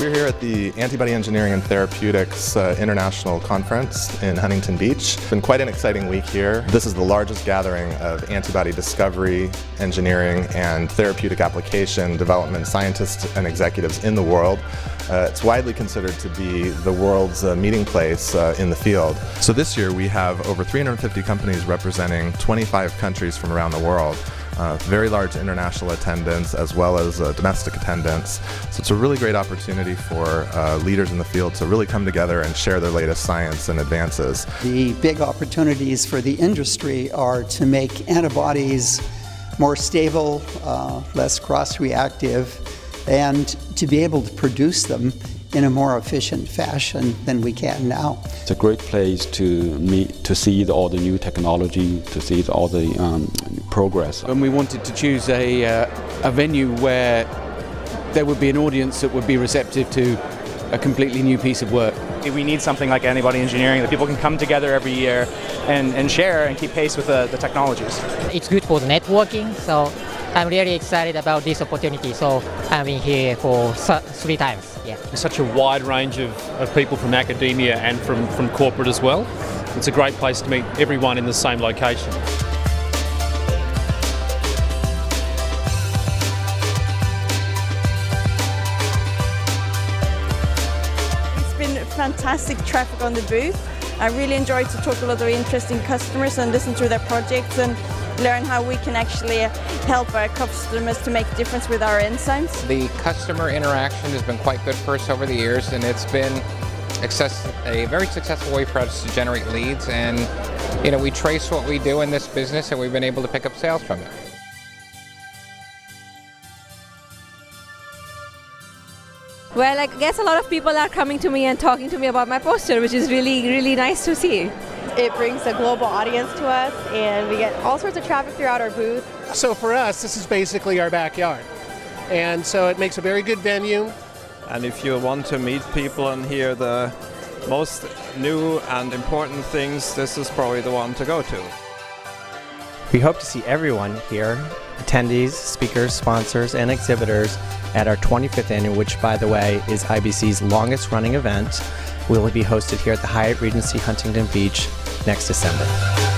We're here at the Antibody Engineering and Therapeutics uh, International Conference in Huntington Beach. It's been quite an exciting week here. This is the largest gathering of antibody discovery, engineering, and therapeutic application development scientists and executives in the world. Uh, it's widely considered to be the world's uh, meeting place uh, in the field. So this year we have over 350 companies representing 25 countries from around the world. Uh, very large international attendance as well as uh, domestic attendance. So it's a really great opportunity for uh, leaders in the field to really come together and share their latest science and advances. The big opportunities for the industry are to make antibodies more stable, uh, less cross-reactive, and to be able to produce them in a more efficient fashion than we can now. It's a great place to meet, to see all the new technology, to see all the um, progress. And we wanted to choose a, uh, a venue where there would be an audience that would be receptive to a completely new piece of work. We need something like antibody engineering that people can come together every year and, and share and keep pace with the, the technologies. It's good for the networking, so I'm really excited about this opportunity. So I've been here for three times. Yeah. Such a wide range of, of people from academia and from, from corporate as well. It's a great place to meet everyone in the same location. Fantastic traffic on the booth. I really enjoyed to talk to a lot of interesting customers and listen to their projects and learn how we can actually help our customers to make a difference with our enzymes. The customer interaction has been quite good for us over the years and it's been a very successful way for us to generate leads and you know we trace what we do in this business and we've been able to pick up sales from it. Well, I guess a lot of people are coming to me and talking to me about my poster, which is really, really nice to see. It brings a global audience to us, and we get all sorts of traffic throughout our booth. So for us, this is basically our backyard. And so it makes a very good venue. And if you want to meet people and hear the most new and important things, this is probably the one to go to. We hope to see everyone here, attendees, speakers, sponsors, and exhibitors at our 25th annual, which, by the way, is IBC's longest running event. Will be hosted here at the Hyatt Regency Huntington Beach next December.